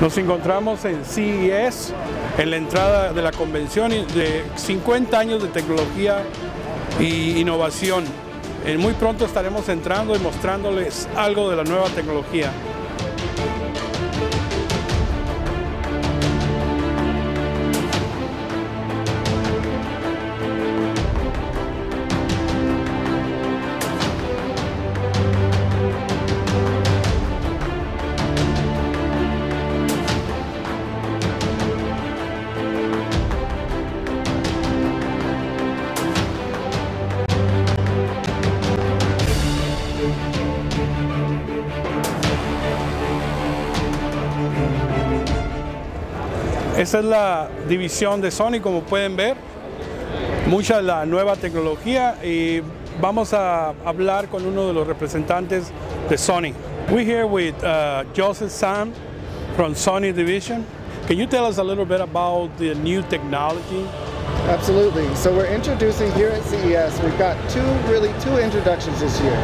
Nos encontramos en CES, en la entrada de la convención de 50 años de tecnología e innovación. Muy pronto estaremos entrando y mostrándoles algo de la nueva tecnología. Esta es la división de Sony, como pueden ver. Mucha de la nueva tecnología y vamos a hablar con uno de los representantes de Sony. We're here with uh, Joseph Sam from Sony Division. Can you tell us a little bit about the new technology? Absolutely. So we're introducing here at CES, we've got two, really two introductions this year.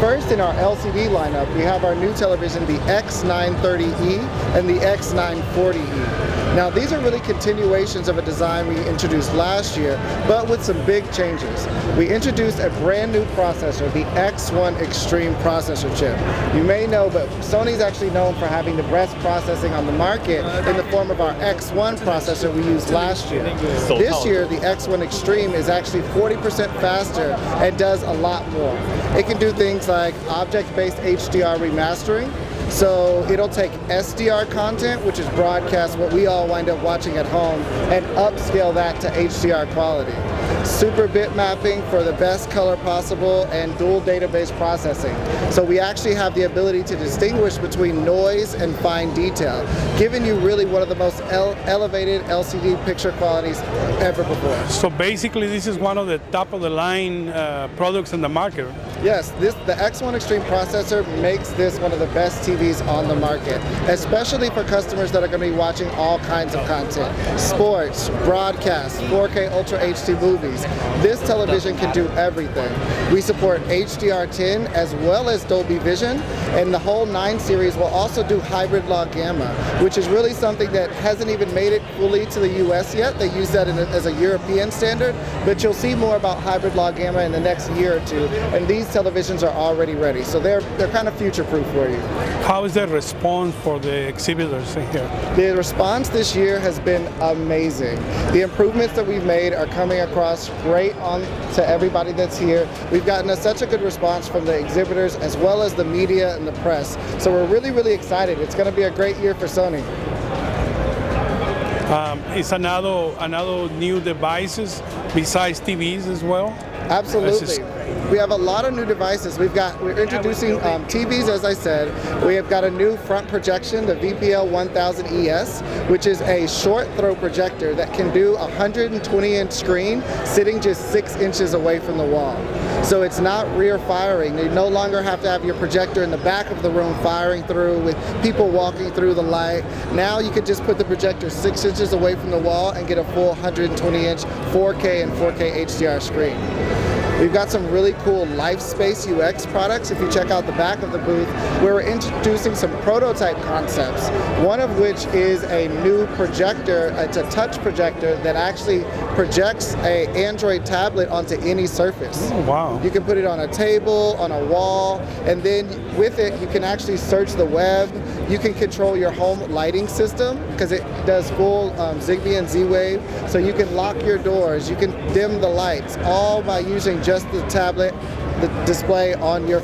First, in our LCD lineup, we have our new television, the X930E and the X940E. Now these are really continuations of a design we introduced last year, but with some big changes. We introduced a brand new processor, the X1 Extreme processor chip. You may know, but Sony's actually known for having the best processing on the market in the form of our X1 processor we used last year. This year, the X1 Extreme is actually 40% faster and does a lot more. It can do things like object-based HDR remastering, so it'll take SDR content, which is broadcast, what we all wind up watching at home, and upscale that to HDR quality super bit mapping for the best color possible, and dual database processing. So we actually have the ability to distinguish between noise and fine detail, giving you really one of the most elevated LCD picture qualities ever before. So basically this is one of the top of the line uh, products in the market. Yes, this the X1 Extreme processor makes this one of the best TVs on the market, especially for customers that are going to be watching all kinds of content, sports, broadcast, 4K Ultra HD movies, this television can do everything. We support HDR10 as well as Dolby Vision, and the whole 9 series will also do hybrid log gamma, which is really something that hasn't even made it fully to the US yet. They use that a, as a European standard, but you'll see more about hybrid log gamma in the next year or two, and these televisions are already ready, so they're, they're kind of future-proof for you. How is the response for the exhibitors here? The response this year has been amazing. The improvements that we've made are coming across great on to everybody that's here. We've gotten a, such a good response from the exhibitors as well as the media and the press. So we're really, really excited. It's going to be a great year for Sony. Um, is another another new devices besides TVs as well? Absolutely. We have a lot of new devices. We've got we're introducing um, TVs, as I said. We have got a new front projection, the VPL 1000 ES, which is a short throw projector that can do a 120 inch screen sitting just six inches away from the wall. So it's not rear firing. You no longer have to have your projector in the back of the room firing through with people walking through the light. Now you could just put the projector six inches away from the wall and get a full 120 inch 4K and 4K HDR screen. We've got some really cool LifeSpace UX products. If you check out the back of the booth, we're introducing some prototype concepts. One of which is a new projector. It's a touch projector that actually projects a Android tablet onto any surface. Oh, wow. You can put it on a table, on a wall, and then with it, you can actually search the web. You can control your home lighting system because it does full um, Zigbee and Z-Wave. So you can lock your doors, you can dim the lights, all by using just the tablet, the display on your